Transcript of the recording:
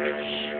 Spanish.